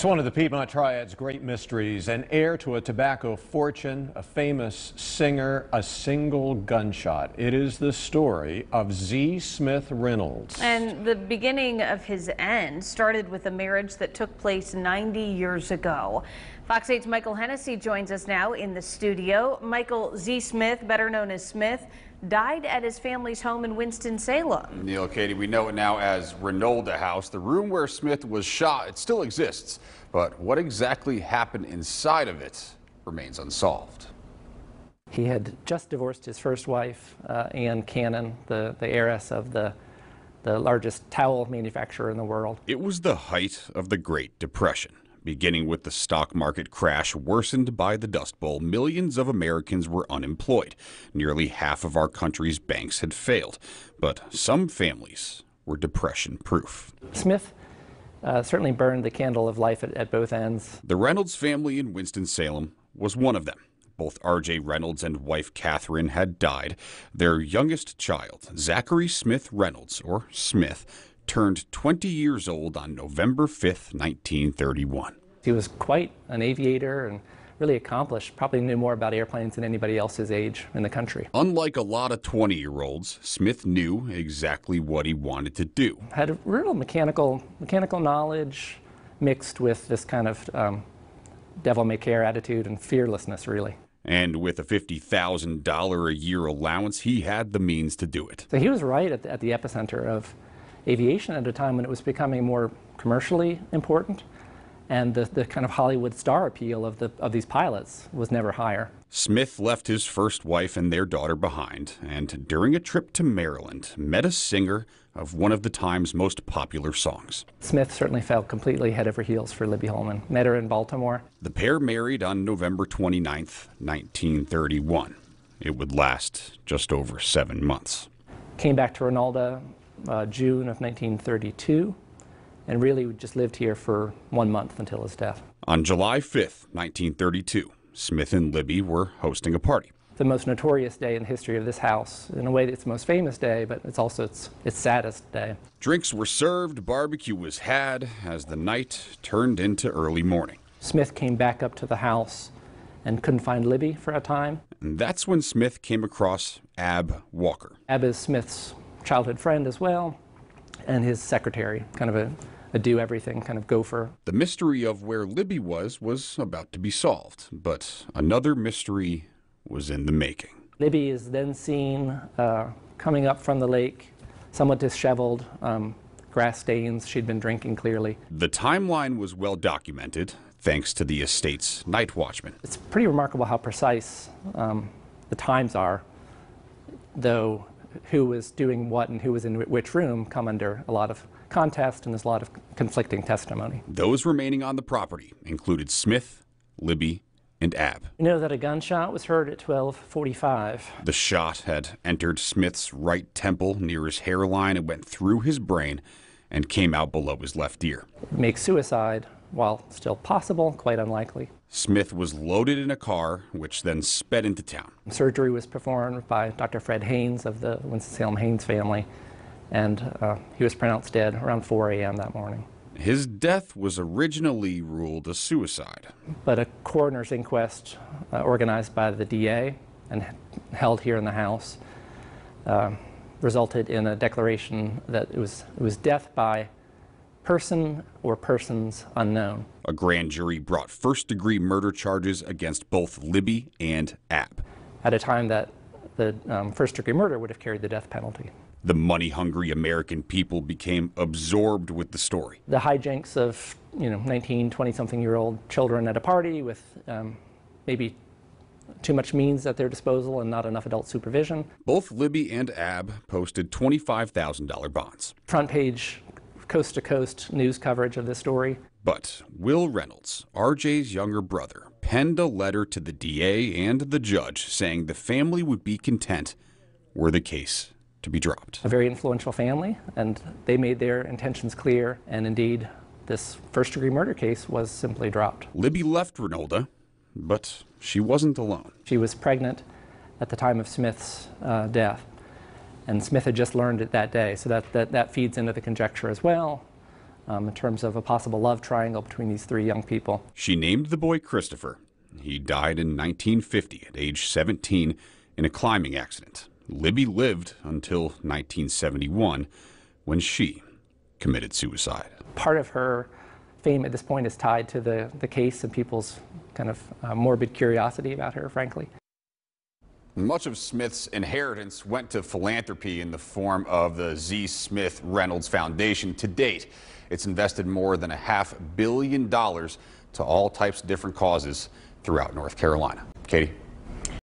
It's one of the Piedmont Triad's great mysteries. An heir to a tobacco fortune, a famous singer, a single gunshot. It is the story of Z. Smith Reynolds. And the beginning of his end started with a marriage that took place 90 years ago. Fox 8's Michael Hennessey joins us now in the studio. Michael Z. Smith, better known as Smith, died at his family's home in Winston-Salem. Neil, Katie, we know it now as Reynolda House. The room where Smith was shot, it still exists. But what exactly happened inside of it remains unsolved. He had just divorced his first wife, uh, Ann Cannon, the, the heiress of the, the largest towel manufacturer in the world. It was the height of the Great Depression. Beginning with the stock market crash worsened by the Dust Bowl, millions of Americans were unemployed. Nearly half of our country's banks had failed. But some families were depression proof. Smith uh, certainly burned the candle of life at, at both ends. The Reynolds family in Winston-Salem was one of them. Both R.J. Reynolds and wife Katharine had died. Their youngest child, Zachary Smith Reynolds, or Smith, turned 20 years old on November 5th, 1931. He was quite an aviator and really accomplished, probably knew more about airplanes than anybody else his age in the country. Unlike a lot of 20 year olds, Smith knew exactly what he wanted to do. Had a real mechanical, mechanical knowledge mixed with this kind of um, devil may care attitude and fearlessness, really. And with a $50,000 a year allowance, he had the means to do it. So he was right at the, at the epicenter of aviation at a time when it was becoming more commercially important and the, the kind of Hollywood star appeal of, the, of these pilots was never higher. Smith left his first wife and their daughter behind, and during a trip to Maryland, met a singer of one of the time's most popular songs. Smith certainly fell completely head over heels for Libby Holman. Met her in Baltimore. The pair married on November 29, 1931. It would last just over seven months. Came back to Reynolda uh, June of 1932 and really just lived here for one month until his death. On July 5th, 1932, Smith and Libby were hosting a party. The most notorious day in the history of this house. In a way, it's the most famous day, but it's also its, its saddest day. Drinks were served, barbecue was had as the night turned into early morning. Smith came back up to the house and couldn't find Libby for a time. And that's when Smith came across Ab Walker. Ab is Smith's childhood friend as well, and his secretary, kind of a, a do everything kind of gopher. The mystery of where Libby was was about to be solved, but another mystery was in the making. Libby is then seen uh, coming up from the lake, somewhat disheveled, um, grass stains. She'd been drinking clearly. The timeline was well documented thanks to the estate's night watchman. It's pretty remarkable how precise um, the times are, though who was doing what and who was in which room come under a lot of contest and there's a lot of conflicting testimony. Those remaining on the property included Smith, Libby, and Ab. You know that a gunshot was heard at 1245. The shot had entered Smith's right temple near his hairline and went through his brain and came out below his left ear. Make suicide, while still possible, quite unlikely. Smith was loaded in a car, which then sped into town. Surgery was performed by Dr. Fred Hanes of the Winston-Salem Hanes family, and uh, he was pronounced dead around 4 a.m. that morning. His death was originally ruled a suicide. But a coroner's inquest uh, organized by the DA and held here in the House uh, resulted in a declaration that it was, it was death by person or persons unknown. A grand jury brought first degree murder charges against both Libby and Ab. At a time that the um, first degree murder would have carried the death penalty. The money hungry American people became absorbed with the story. The hijinks of, you know, 19, 20 something year old children at a party with um, maybe too much means at their disposal and not enough adult supervision. Both Libby and Ab posted $25,000 bonds. Front page coast to coast news coverage of this story. But Will Reynolds, RJ's younger brother, penned a letter to the DA and the judge saying the family would be content were the case to be dropped. A very influential family, and they made their intentions clear, and indeed, this first degree murder case was simply dropped. Libby left Reynolda, but she wasn't alone. She was pregnant at the time of Smith's uh, death. And Smith had just learned it that day, so that, that, that feeds into the conjecture as well um, in terms of a possible love triangle between these three young people. She named the boy Christopher. He died in 1950 at age 17 in a climbing accident. Libby lived until 1971 when she committed suicide. Part of her fame at this point is tied to the, the case and people's kind of uh, morbid curiosity about her, frankly. Much of Smith's inheritance went to philanthropy in the form of the Z. Smith Reynolds Foundation. To date, it's invested more than a half billion dollars to all types of different causes throughout North Carolina. Katie?